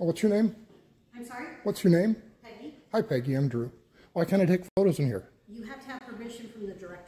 Oh, what's your name? I'm sorry? What's your name? Peggy? Hi, Peggy. I'm Drew. Why can't I take photos in here? You have to have permission from the director